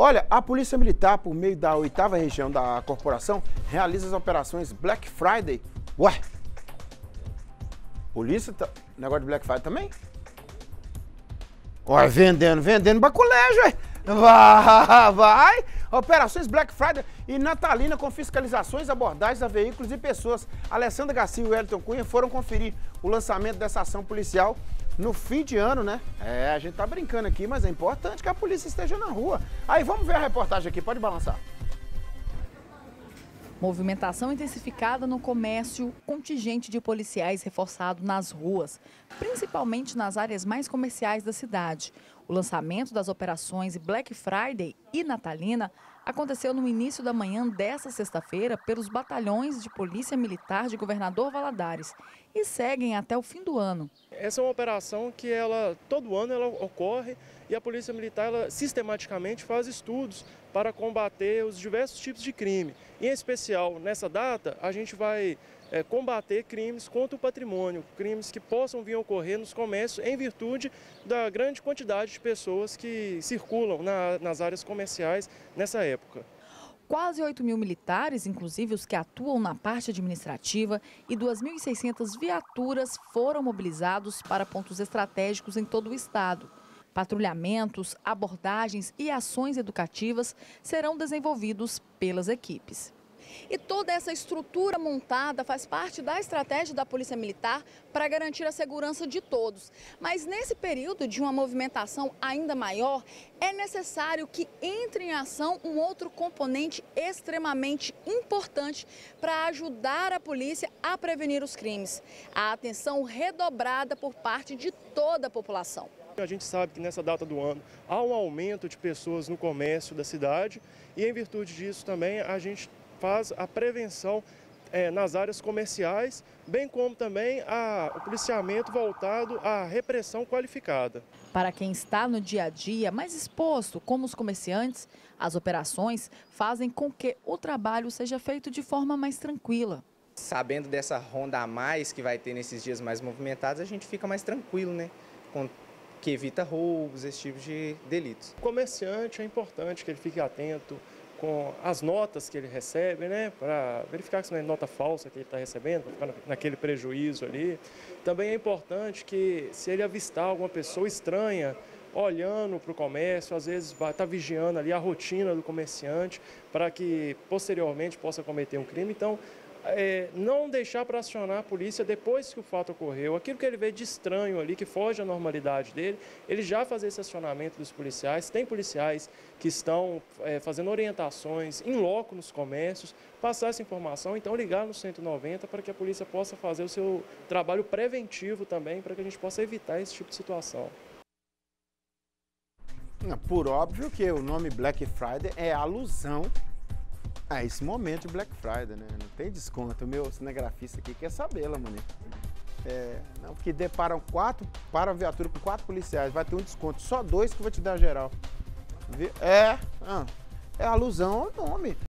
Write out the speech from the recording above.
Olha, a Polícia Militar, por meio da oitava região da corporação, realiza as operações Black Friday. Ué? Polícia, tá... negócio de Black Friday também? Ué, vendendo, vendendo pra colégio, ué. Vai, vai. Operações Black Friday e Natalina com fiscalizações, abordagens a veículos e pessoas. Alessandra Garcia e Wellington Cunha foram conferir o lançamento dessa ação policial no fim de ano, né? É, a gente tá brincando aqui, mas é importante que a polícia esteja na rua. Aí, vamos ver a reportagem aqui, pode balançar. Movimentação intensificada no comércio, contingente de policiais reforçado nas ruas, principalmente nas áreas mais comerciais da cidade. O lançamento das operações Black Friday e Natalina aconteceu no início da manhã desta sexta-feira pelos batalhões de Polícia Militar de Governador Valadares e seguem até o fim do ano. Essa é uma operação que ela todo ano ela ocorre e a Polícia Militar ela, sistematicamente faz estudos para combater os diversos tipos de crime. Em especial, nessa data, a gente vai é, combater crimes contra o patrimônio, crimes que possam vir a ocorrer nos comércios em virtude da grande quantidade de pessoas que circulam na, nas áreas comerciais nessa época. Quase 8 mil militares, inclusive os que atuam na parte administrativa, e 2.600 viaturas foram mobilizados para pontos estratégicos em todo o estado. Patrulhamentos, abordagens e ações educativas serão desenvolvidos pelas equipes. E toda essa estrutura montada faz parte da estratégia da Polícia Militar para garantir a segurança de todos. Mas nesse período de uma movimentação ainda maior, é necessário que entre em ação um outro componente extremamente importante para ajudar a polícia a prevenir os crimes: a atenção redobrada por parte de toda a população. A gente sabe que nessa data do ano há um aumento de pessoas no comércio da cidade e, em virtude disso, também a gente faz a prevenção é, nas áreas comerciais, bem como também a, o policiamento voltado à repressão qualificada. Para quem está no dia a dia mais exposto, como os comerciantes, as operações fazem com que o trabalho seja feito de forma mais tranquila. Sabendo dessa ronda a mais que vai ter nesses dias mais movimentados, a gente fica mais tranquilo, né? Com que evita roubos, esse tipo de delitos. O comerciante é importante que ele fique atento com as notas que ele recebe, né, para verificar se não é nota falsa que ele está recebendo, para ficar naquele prejuízo ali. Também é importante que, se ele avistar alguma pessoa estranha olhando para o comércio, às vezes está vigiando ali a rotina do comerciante para que posteriormente possa cometer um crime. Então, é, não deixar para acionar a polícia depois que o fato ocorreu. Aquilo que ele vê de estranho ali, que foge à normalidade dele, ele já fazer esse acionamento dos policiais. Tem policiais que estão é, fazendo orientações em loco nos comércios, passar essa informação, então ligar no 190 para que a polícia possa fazer o seu trabalho preventivo também, para que a gente possa evitar esse tipo de situação. Por óbvio que o nome Black Friday é alusão ah, esse momento de Black Friday, né? Não tem desconto. O meu cinegrafista aqui quer saber, mano. É, não, porque deparam quatro, para a viatura com quatro policiais, vai ter um desconto. Só dois que vou te dar geral. É, ah, é alusão ao nome.